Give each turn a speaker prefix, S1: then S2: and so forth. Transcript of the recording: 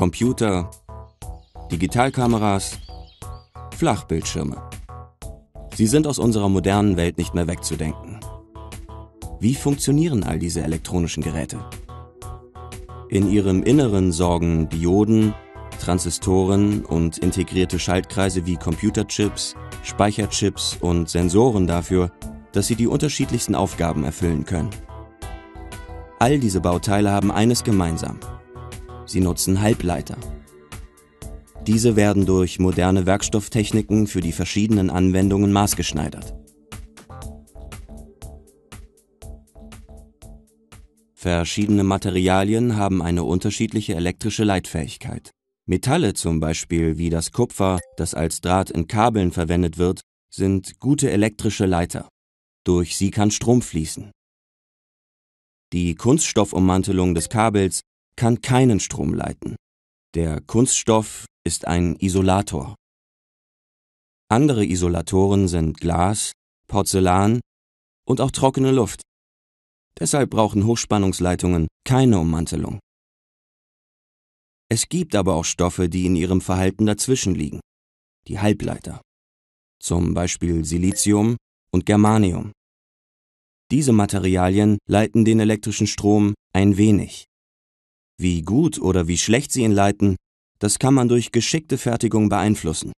S1: Computer, Digitalkameras, Flachbildschirme. Sie sind aus unserer modernen Welt nicht mehr wegzudenken. Wie funktionieren all diese elektronischen Geräte? In ihrem Inneren sorgen Dioden, Transistoren und integrierte Schaltkreise wie Computerchips, Speicherchips und Sensoren dafür, dass sie die unterschiedlichsten Aufgaben erfüllen können. All diese Bauteile haben eines gemeinsam. Sie nutzen Halbleiter. Diese werden durch moderne Werkstofftechniken für die verschiedenen Anwendungen maßgeschneidert. Verschiedene Materialien haben eine unterschiedliche elektrische Leitfähigkeit. Metalle zum Beispiel wie das Kupfer, das als Draht in Kabeln verwendet wird, sind gute elektrische Leiter. Durch sie kann Strom fließen. Die Kunststoffummantelung des Kabels kann keinen Strom leiten. Der Kunststoff ist ein Isolator. Andere Isolatoren sind Glas, Porzellan und auch trockene Luft. Deshalb brauchen Hochspannungsleitungen keine Ummantelung. Es gibt aber auch Stoffe, die in ihrem Verhalten dazwischen liegen. Die Halbleiter. Zum Beispiel Silizium und Germanium. Diese Materialien leiten den elektrischen Strom ein wenig. Wie gut oder wie schlecht sie ihn leiten, das kann man durch geschickte Fertigung beeinflussen.